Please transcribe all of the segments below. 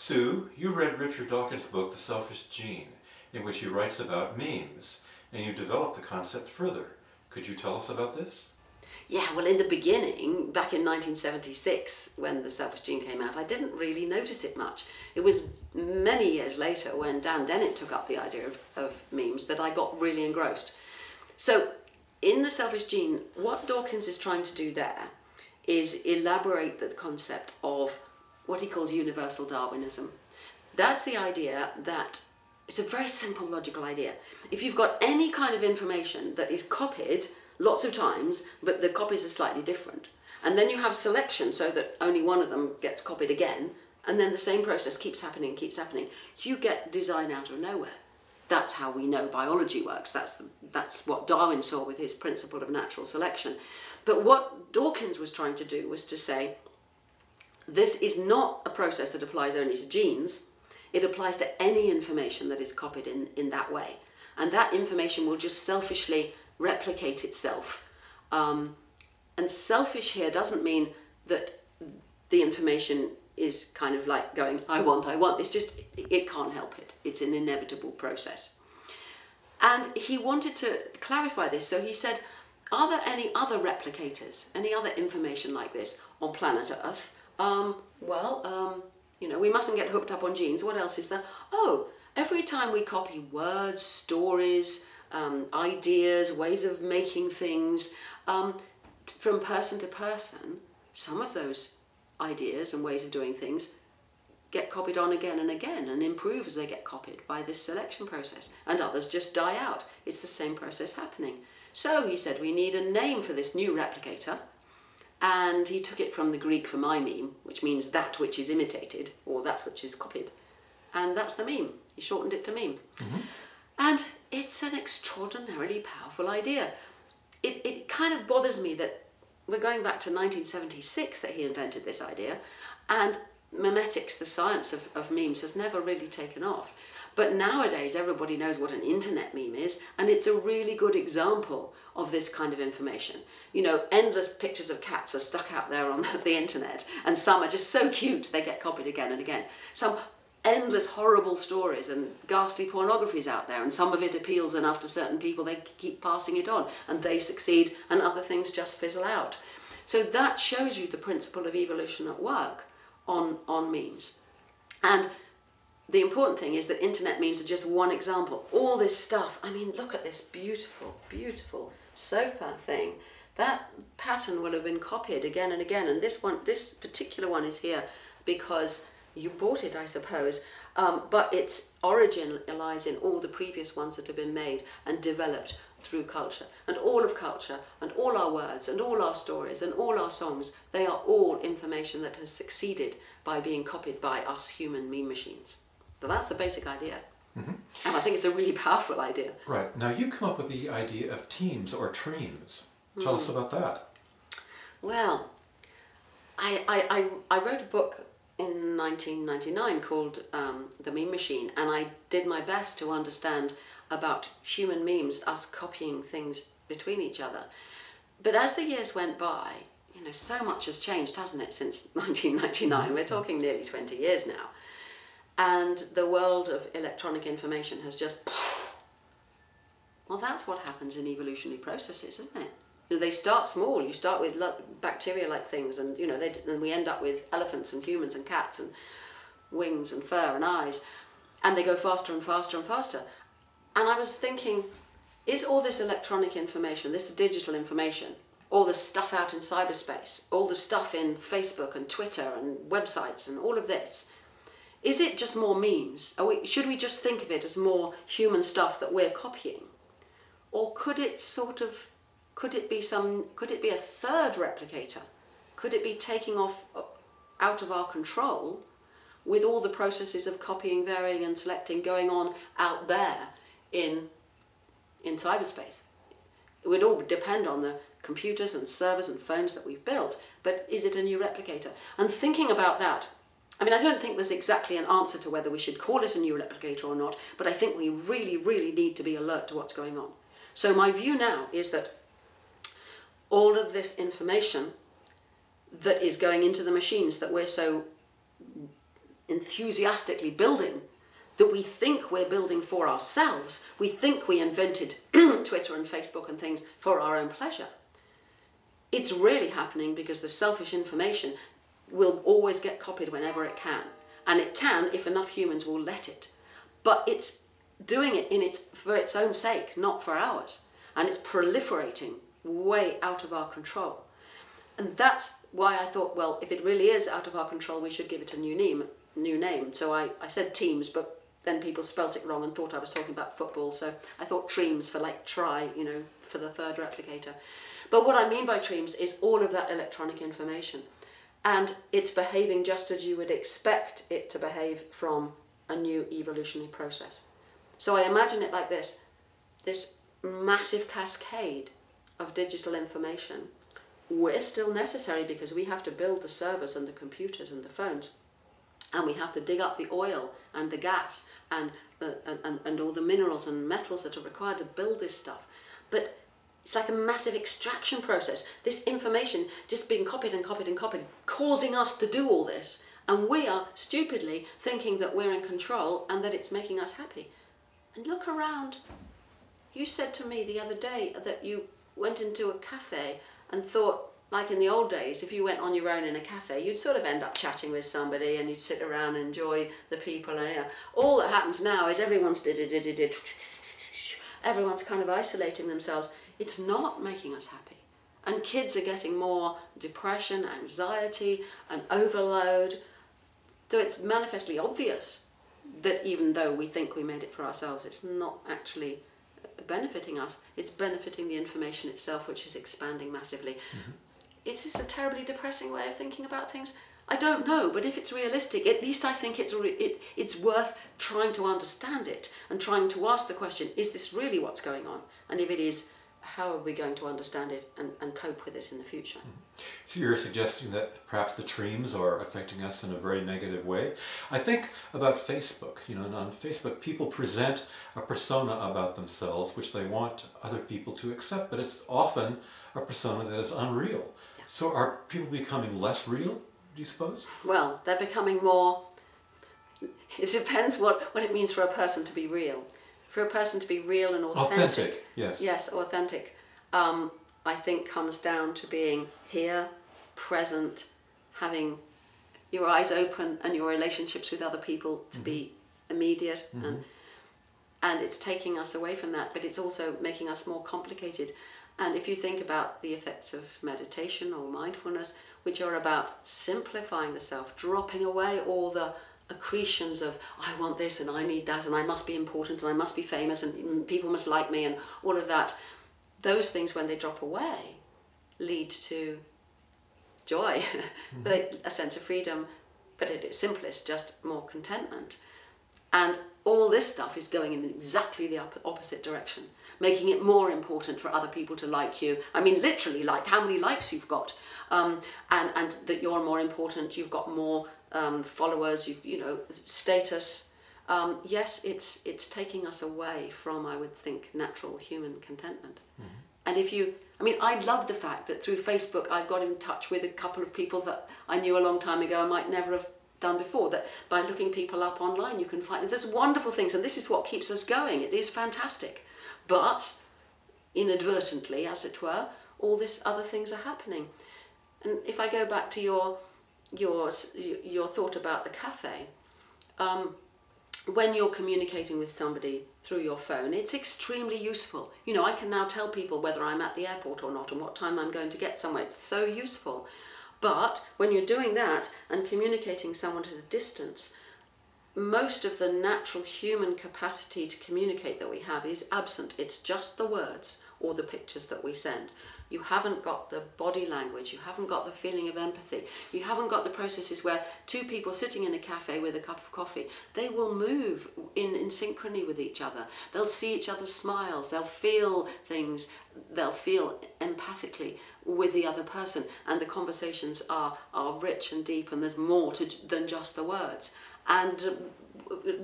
Sue, you read Richard Dawkins' book, The Selfish Gene, in which he writes about memes, and you developed the concept further. Could you tell us about this? Yeah, well, in the beginning, back in 1976, when The Selfish Gene came out, I didn't really notice it much. It was many years later when Dan Dennett took up the idea of, of memes that I got really engrossed. So, in The Selfish Gene, what Dawkins is trying to do there is elaborate the concept of what he calls universal Darwinism. That's the idea that it's a very simple logical idea. If you've got any kind of information that is copied lots of times, but the copies are slightly different, and then you have selection so that only one of them gets copied again, and then the same process keeps happening, keeps happening, you get design out of nowhere. That's how we know biology works. That's, that's what Darwin saw with his principle of natural selection. But what Dawkins was trying to do was to say, this is not a process that applies only to genes, it applies to any information that is copied in, in that way. And that information will just selfishly replicate itself. Um, and selfish here doesn't mean that the information is kind of like going, I want, I want. It's just, it can't help it. It's an inevitable process. And he wanted to clarify this, so he said, are there any other replicators, any other information like this on planet Earth? Um, well, um, you know, we mustn't get hooked up on genes. What else is there? Oh, every time we copy words, stories, um, ideas, ways of making things um, from person to person, some of those ideas and ways of doing things get copied on again and again and improve as they get copied by this selection process and others just die out. It's the same process happening. So he said we need a name for this new replicator and he took it from the Greek for mimeme, which means that which is imitated or that which is copied. And that's the meme. He shortened it to meme. Mm -hmm. And it's an extraordinarily powerful idea. It, it kind of bothers me that we're going back to 1976 that he invented this idea, and memetics, the science of, of memes, has never really taken off. But nowadays, everybody knows what an internet meme is, and it's a really good example of this kind of information. You know, endless pictures of cats are stuck out there on the, internet, and some are just so cute they get copied again and again. Some endless horrible stories and ghastly pornographies out there and some of it appeals enough to certain people they keep passing it on and they succeed and other things just fizzle out so that shows you the principle of evolution at work on on memes and the important thing is that internet memes are just one example all this stuff i mean look at this beautiful beautiful sofa thing that pattern will have been copied again and again and this one this particular one is here because you bought it, I suppose, um, but its origin lies in all the previous ones that have been made and developed through culture. And all of culture, and all our words, and all our stories, and all our songs, they are all information that has succeeded by being copied by us human meme machines. So that's the basic idea. Mm -hmm. And I think it's a really powerful idea. Right. Now you come up with the idea of temes or tremes. Tell mm. us hmm. about that. Well, I, I, I, I wrote a book in 1999 called um, The Meme Machine, and I did my best to understand about human memes, us copying things between each other. But as the years went by, you know, so much has changed, hasn't it, since 1999? We're talking nearly 20 years now. And the world of electronic information has just... Well, that's what happens in evolutionary processes, isn't it? you know, they start small. You start with bacteria-like things, and you know, they, we end up with elephants and humans and cats and wings and fur and eyes, and they go faster and faster and faster. And I was thinking, is all this electronic information, this digital information, all the stuff out in cyberspace, all the stuff in Facebook and Twitter and websites and all of this, is it just more memes? We, should we just think of it as more human stuff that we're copying? Or could it sort of could it be some, could it be a third replicator? Could it be taking off uh, out of our control with all the processes of copying, varying and selecting going on out there in, in cyberspace? It would all depend on the computers and servers and phones that we've built, but is it a new replicator? And thinking about that, I mean, I don't think there's exactly an answer to whether we should call it a new replicator or not, but I think we really, really need to be alert to what's going on. So my view now is that all of this information that is going into the machines that we're so enthusiastically building that we think we're building for ourselves. We think we invented Twitter and Facebook and things for our own pleasure. It's really happening because the selfish information will always get copied whenever it can. And it can if enough humans will let it. But it's doing it in its, for its own sake, not for ours. And it's proliferating way out of our control. And that's why I thought, well, if it really is out of our control, we should give it a new name. New name. So I, I said Temes, but then people spelt it wrong and thought I was talking about football. So I thought Tremes for like try, you know, for the third replicator. But what I mean by Tremes is all of that electronic information. And it's behaving just as you would expect it to behave from a new evolutionary process. So I imagine it like this this massive cascade of digital information. We're still necessary because we have to build the servers and the computers and the phones. And we have to dig up the oil and the gas and, uh, and, and all the minerals and metals that are required to build this stuff. But it's like a massive extraction process. This information just being copied and copied and copied, causing us to do all this. And we are stupidly thinking that we're in control and that it's making us happy. And look around. You said to me the other day that you went into a cafe and thought, like in the old days, if you went on your own in a cafe, you'd sort of end up chatting with somebody and you'd sit around and enjoy the people. And you know, all that happens now is everyone's. Everyone's kind of isolating themselves. It's not making us happy. And kids are getting more depression, anxiety, and overload. So it's manifestly obvious that even though we think we made it for ourselves, it's not actually benefiting us. It's benefiting the information itself, which is expanding massively. Mm-hmm. Is this a terribly depressing way of thinking about things? I don't know, but if it's realistic, at least I think it's re- it, it's worth trying to understand it and trying to ask the question: Is this really what's going on? And if it is, how are we going to understand it and, and cope with it in the future? Mm-hmm. So you're suggesting that perhaps the tremes are affecting us in a very negative way. I think about Facebook. You know, and on Facebook, people present a persona about themselves which they want other people to accept, but it's often a persona that is unreal. Yeah. So are people becoming less real? Do you suppose? Well, they're becoming more. It depends what, what it means for a person to be real for a person to be real and authentic, authentic yes, yes, authentic, um, I think comes down to being here, present, having your eyes open, and your relationships with other people to mm-hmm. be immediate, mm-hmm. and and it's taking us away from that, but it's also making us more complicated. And if you think about the effects of meditation or mindfulness, which are about simplifying the self, dropping away all the accretions of I want this and I need that and I must be important and I must be famous and people must like me and all of that, those things when they drop away lead to joy, mm-hmm. a sense of freedom, but at its simplest, just more contentment. And all this stuff is going in exactly the opposite direction, making it more important for other people to like you. I mean, literally, like how many likes you've got, um, and and that you're more important. You've got more um, followers, you, you know, status. Um, yes, it's it's taking us away from, I would think, natural human contentment. Mm-hmm. And if you, I mean, I love the fact that through Facebook I've got in touch with a couple of people that I knew a long time ago I might never have done before. That by looking people up online, you can find there's wonderful things, and this is what keeps us going. It is fantastic, but inadvertently, as it were, all this other things are happening. And if I go back to your your your thought about the cafe. Um, when you're communicating with somebody through your phone, it's extremely useful. You know, I can now tell people whether I'm at the airport or not and what time I'm going to get somewhere. It's so useful. But when you're doing that and communicating someone at a distance, most of the natural human capacity to communicate that we have is absent. It's just the words or the pictures that we send you haven't got the body language, you haven't got the feeling of empathy, you haven't got the processes where two people sitting in a cafe with a cup of coffee, they will move in, in synchrony with each other. They'll see each other's smiles, they'll feel things, they'll feel empathically with the other person, and the conversations are, are rich and deep, and there's more to, than just the words. And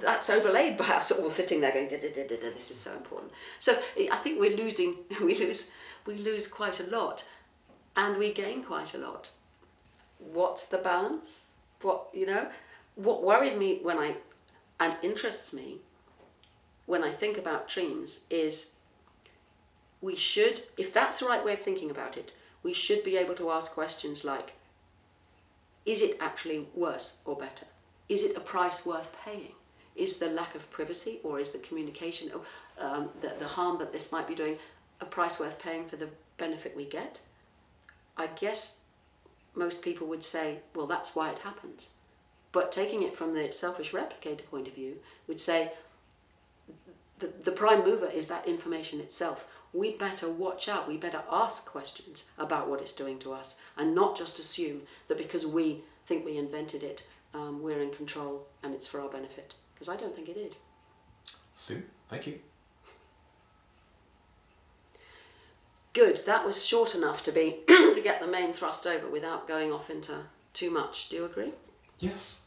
that's overlaid by us all sitting there going, this is so important. So I think we're losing, we lose we lose quite a lot and we gain quite a lot. What's the balance? What, you know? what worries me when I and interests me when I think about tremes is we should, if that's the right way of thinking about it, we should be able to ask questions like is it actually worse or better? Is it a price worth paying? Is the lack of privacy or is the communication, um, the, the harm that this might be doing, a price worth paying for the benefit we get? I guess most people would say, well, that's why it happens. But taking it from the selfish replicator point of view, would say the, the prime mover is that information itself. We better watch out, we better ask questions about what it's doing to us and not just assume that because we think we invented it, um, we're in control and it's for our benefit. Because I don't think it is. Sue, thank you. Good, that was short enough to be to get the main thrust over without going off into too much. Do you agree? Yes.